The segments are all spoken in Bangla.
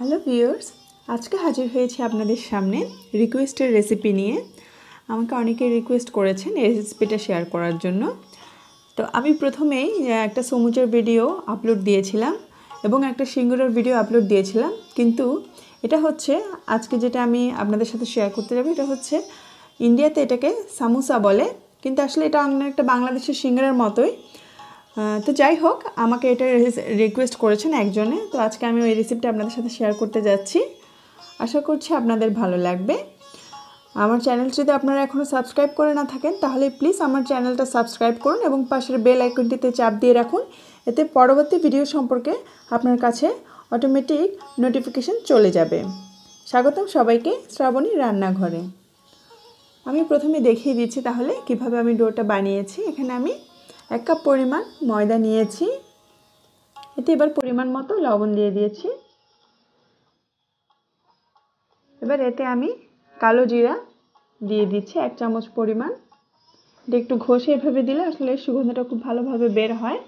হ্যালো ভিউয়ার্স, আজকে হাজির হয়েছি আপনাদের সামনে রিকোয়েস্টের রেসিপি নিয়ে। আমাকে অনেকে রিকোয়েস্ট করেছেন এই রেসিপিটা শেয়ার করার জন্য। তো আমি প্রথমেই একটা সমুচের ভিডিও আপলোড দিয়েছিলাম এবং একটা সিঙ্গুরের ভিডিও আপলোড দিয়েছিলাম। কিন্তু এটা হচ্ছে, আজকে যেটা আমি আপনাদের সাথে শেয়ার করতে যাব, এটা হচ্ছে ইন্ডিয়াতে এটাকে সামোসা বলে। কিন্তু আসলে এটা অন্য একটা বাংলাদেশের সিঙ্গারের মতোই। তো যাই হোক, আমাকে এটা রিকোয়েস্ট করেছেন একজনে, তো আজকে আমি ওই রেসিপিটা আপনাদের সাথে শেয়ার করতে যাচ্ছি। আশা করছি আপনাদের ভালো লাগবে। আমার চ্যানেল যদি আপনারা এখনও সাবস্ক্রাইব করে না থাকেন, তাহলে প্লিজ আমার চ্যানেলটা সাবস্ক্রাইব করুন এবং পাশের বেল আইকনটিতে চাপ দিয়ে রাখুন। এতে পরবর্তী ভিডিও সম্পর্কে আপনার কাছে অটোমেটিক নোটিফিকেশন চলে যাবে। স্বাগতম সবাইকে শ্রাবণী রান্নাঘরে। আমি প্রথমে দেখিয়ে দিচ্ছি তাহলে কীভাবে আমি ডোটা বানিয়েছি। এখানে আমি এক কাপ পরিমাণ ময়দা নিয়েছি। এতে এবার পরিমাণ মতো লবণ দিয়ে দিয়েছি। এবার এতে আমি কালো জিরা দিয়ে দিচ্ছি, এক চামচ পরিমাণ। এটা একটু ঘষে এভাবে দিলে আসলে সুগন্ধটা খুব ভালোভাবে বের হয়।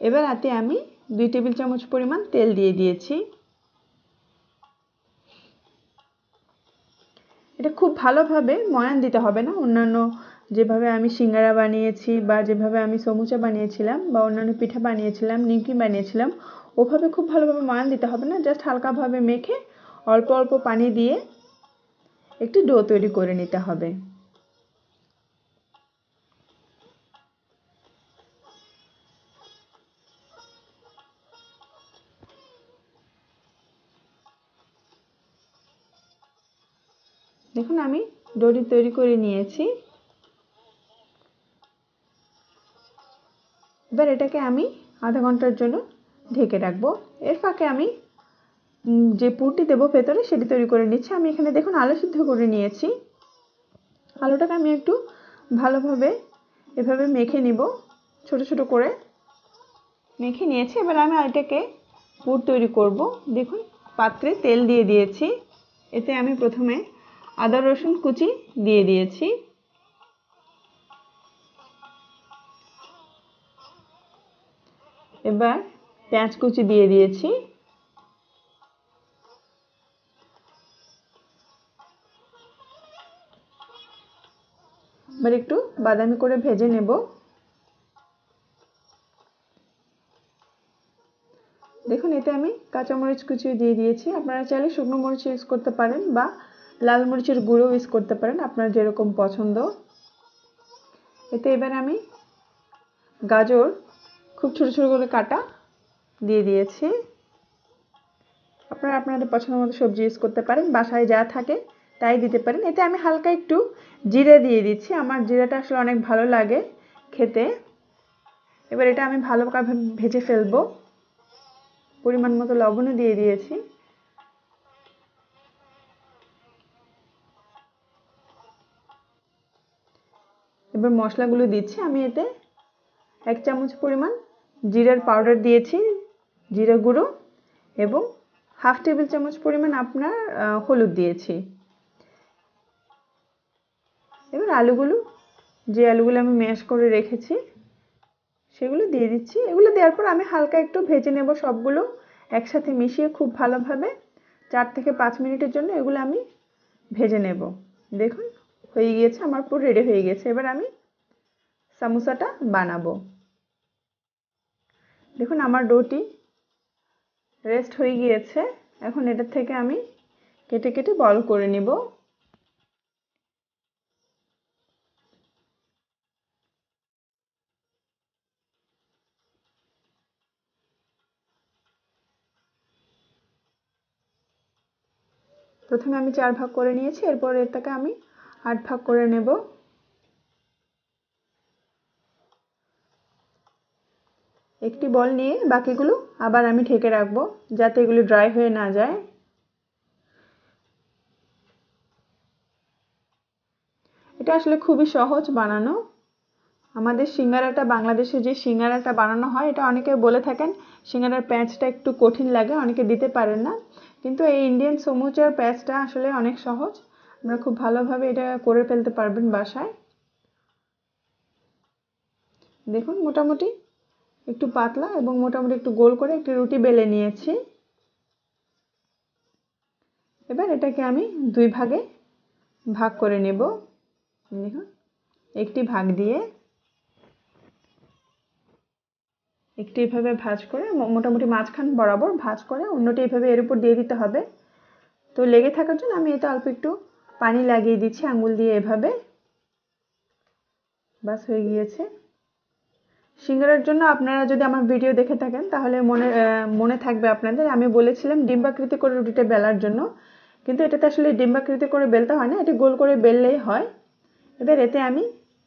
এবার এতে আমি দুই টেবিল চামচ পরিমাণ তেল দিয়ে দিয়েছি। এটা খুব ভালোভাবে ময়ান দিতে হবে না, অন্যান্য যেভাবে আমি সিঙ্গারা বানিয়েছি বা যেভাবে আমি সমুচা বানিয়েছিলাম বা অন্যান্য পিঠা বানিয়েছিলাম, নিমকি বানিয়েছিলাম, ওভাবে খুব ভালোভাবে ময়ান দিতে হবে না। জাস্ট হালকাভাবে মেখে অল্প অল্প পানি দিয়ে একটি ডো তৈরি করে নিতে হবে। দেখুন, আমি ডোটি তৈরি করে নিয়েছি। এবার এটাকে আমি আধা ঘণ্টার জন্য ঢেকে রাখব। এর ফাঁকে আমি যে পুরটি দেবো ভেতরে সেটি তৈরি করে নিচ্ছি। আমি এখানে দেখুন আলু সিদ্ধ করে নিয়েছি। আলুটাকে আমি একটু ভালোভাবে এভাবে মেখে নিব, ছোট ছোট করে মেখে নিয়েছি। এবার আমি এটাকে পুর তৈরি করব। দেখুন, পাত্রে তেল দিয়ে দিয়েছি। এতে আমি প্রথমে আদা রসুন কুচি দিয়ে দিয়েছি। এবার পেঁয়াজ কুচি দিয়ে দিয়েছি। এবার একটু বাদামি করে ভেজে নেব। দেখুন, এতে আমি কাঁচামরিচ কুচি দিয়ে দিয়েছি। আপনারা চাইলে শুকনো মরিচ ইউজ করতে পারেন বা লাল মরিচের গুঁড়ো ইউজ করতে পারেন, আপনার যেরকম পছন্দ। এতে এবার আমি গাজর খুব ছোটো ছোটো করে কাটা দিয়ে দিয়েছি। আপনারা আপনাদের পছন্দ মতো সবজি ইউজ করতে পারেন, বাসায় যা থাকে তাই দিতে পারেন। এতে আমি হালকা একটু জিরে দিয়ে দিচ্ছি। আমার জিরাটা আসলে অনেক ভালো লাগে খেতে। এবার এটা আমি ভালোভাবে ভেজে ফেলব। পরিমাণ মতো লবণও দিয়ে দিয়েছি। এবার মশলাগুলো দিচ্ছি আমি এতে এক চামচ পরিমাণ। জিরার পাউডার দিয়েছি, জিরা গুঁড়ো এবং হাফ টেবিল চামচ পরিমাণ আপনার হলুদ দিয়েছি। এবার আলুগুলো, যে আলুগুলো আমি ম্যাশ করে রেখেছি, সেগুলো দিয়ে দিচ্ছি। এগুলো দেওয়ার পর আমি হালকা একটু ভেজে নেব সবগুলো একসাথে মিশিয়ে খুব ভালোভাবে। চার থেকে পাঁচ মিনিটের জন্য এগুলো আমি ভেজে নেব। দেখুন, হয়ে গিয়েছে, আমার পুরো রেডি হয়ে গেছে। এবার আমি সামোসাটা বানাবো। দেখুন আমার ডোটি রেস্ট হয়ে গিয়েছে। এখন এটার থেকে আমি কেটে কেটে বল করে নিব। প্রথমে আমি চার ভাগ করে নিয়েছি, এরপর এটাকে আমি আট ভাগ করে নেব। একটি বল নিয়ে বাকিগুলো আবার আমি ঢেকে রাখব, যাতে এগুলো ড্রাই হয়ে না যায়। এটা আসলে খুবই সহজ বানানো। আমাদের সিঙ্গারাটা, বাংলাদেশে যে সিঙ্গারাটা বানানো হয়, এটা অনেকে বলে থাকেন, সিঙ্গারার প্যাঁচটা একটু কঠিন লাগে, অনেকে দিতে পারেন না। কিন্তু এই ইন্ডিয়ান সমুচার প্যাঁচটা আসলে অনেক সহজ। আপনারা খুব ভালোভাবে এটা করে ফেলতে পারবেন বাসায়। দেখুন, মোটামুটি একটু পাতলা এবং মোটামুটি একটু গোল করে একটি রুটি বেলে নিয়েছি। এবার এটাকে আমি দুই ভাগে ভাগ করে নেব। দেখুন, একটি ভাগ দিয়ে একটি এভাবে ভাজ করে মোটামুটি মাঝখান বরাবর ভাজ করে অন্যটি এভাবে এর উপর দিয়ে দিতে হবে। তো লেগে থাকার জন্য আমি এটা অল্প একটু পানি লাগিয়ে দিচ্ছি আঙুল দিয়ে এভাবে। বাস হয়ে গিয়েছে। সিঙ্গারার জন্য আপনারা যদি আমার ভিডিও দেখে থাকেন, তাহলে মনে মনে থাকবে আপনাদের। আমি বলেছিলাম ডিম্বাকৃতি করে রুটিটা বেলার জন্য, কিন্তু এটাতে আসলে ডিম্বাকৃতি করে বেলতে হয় না, এটা গোল করে বেললেই হয়। এবার এতে আমি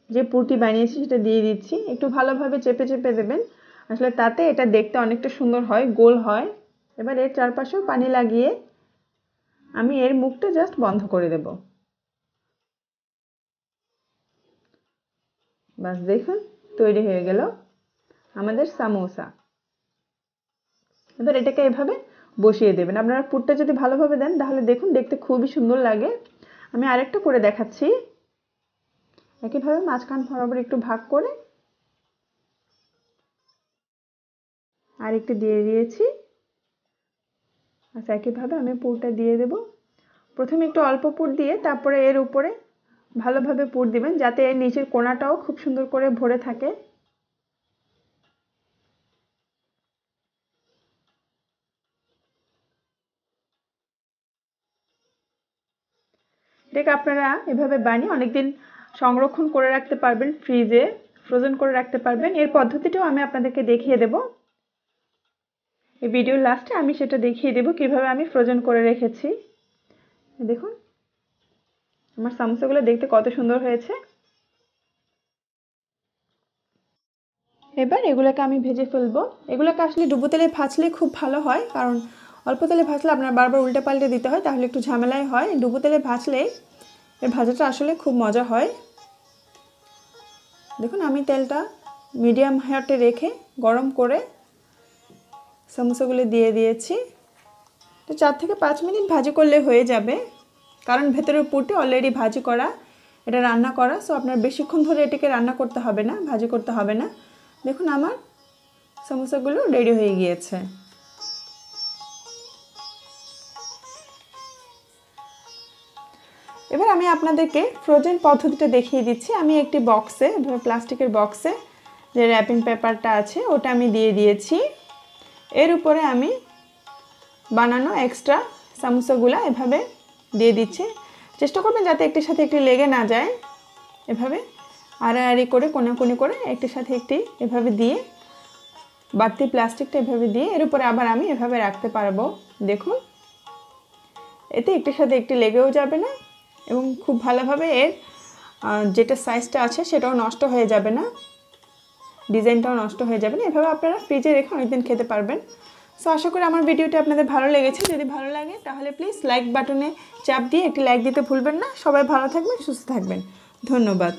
যে পুরটি বানিয়েছি, সেটা দিয়ে দিচ্ছি। একটু ভালোভাবে চেপে চেপে দেবেন। আসলে তাতে এটা দেখতে অনেকটা সুন্দর হয়, গোল হয়। এবার এর চারপাশেও পানি লাগিয়ে আমি এর মুখটা জাস্ট বন্ধ করে দেব। বাস দেখুন, তৈরি হয়ে গেল। আমাদের সামোসা। এবার এটাকে এভাবে বসিয়ে দেবেন। আপনারা পুরটা যদি ভালোভাবে দেন, তাহলে দেখুন দেখতে খুবই সুন্দর লাগে। আমি আরেকটা করে দেখাচ্ছি। একইভাবে মাঝখান বরাবর একটু ভাগ করে আরেকটি দিয়ে দিয়েছি। আচ্ছা একইভাবে আমি পুরটা দিয়ে দেব। প্রথমে একটু অল্প পুর দিয়ে তারপরে এর উপরে ভালোভাবে পুর দিবেন, যাতে এর নিচের কোনাটাও খুব সুন্দর করে ভরে থাকে। এটাকে আপনারা এভাবে বানিয়ে অনেকদিন সংরক্ষণ করে রাখতে পারবেন ফ্রিজে ফ্রোজেন করে রাখতে পারবেন। এর পদ্ধতিটাও আমি আপনাদেরকে দেখিয়ে দেব। এই ভিডিওর লাস্টে আমি সেটা দেখিয়ে দেব কীভাবে আমি ফ্রোজেন করে রেখেছি। দেখুন, আমার সামোসাগুলো দেখতে কত সুন্দর হয়েছে। এবার এগুলোকে আমি ভেজে ফেলব। এগুলোকে আসলে ডুবো তেলে ভাজলে খুব ভালো হয়, কারণ অল্প তেলে ভাজলে আপনার বারবার উল্টে পাল্টে দিতে হয়, তাহলে একটু ঝামেলাই হয়। ডুবো তেলে ভাজলে এর ভাজাটা আসলে খুব মজা হয়। দেখুন, আমি তেলটা মিডিয়াম হাইটে রেখে গরম করে সমোসাগুলো দিয়ে দিয়েছি। তো চার থেকে পাঁচ মিনিট ভাজি করলে হয়ে যাবে, কারণ ভেতরের পুরটি অলরেডি ভাজি করা, এটা রান্না করা সো আপনার বেশিক্ষণ ধরে এটাকে রান্না করতে হবে না, ভাজি করতে হবে না। দেখুন, আমার সমোসাগুলো রেডি হয়ে গিয়েছে। আমি আপনাদেরকে ফ্রোজেন পদ্ধতিটা দেখিয়ে দিচ্ছি। আমি একটি বক্সে প্লাস্টিকের বক্সে যে র্যাপিং পেপারটা আছে, ওটা আমি দিয়ে দিয়েছি। এর উপরে আমি বানানো এক্সট্রা সামোসাগুলো এভাবে দিয়ে দিচ্ছি। চেষ্টা করবেন যাতে একটির সাথে একটি লেগে না যায় এভাবে। আড়াআড়ি করে কোনে কোনে করে একটির সাথে একটি এভাবে দিয়ে, বাড়তি প্লাস্টিকটা এভাবে দিয়ে, এর উপরে আবার আমি এভাবে রাখতে পারব। দেখুন, এতে একটির সাথে একটি লেগেও যাবে না এবং খুব ভালোভাবে এর যেটা সাইজটা আছে সেটাও নষ্ট হয়ে যাবে না। ডিজাইনটাও নষ্ট হয়ে যাবে না। এভাবে আপনারা ফ্রিজে রেখে অনেকদিন খেতে পারবেন। সো আশা করি আমার ভিডিওটি আপনাদের ভালো লেগেছে। যদি ভালো লাগে, তাহলে প্লিজ লাইক বাটনে চাপ দিয়ে একটি লাইক দিতে ভুলবেন না। সবাই ভালো থাকবেন, সুস্থ থাকবেন। ধন্যবাদ।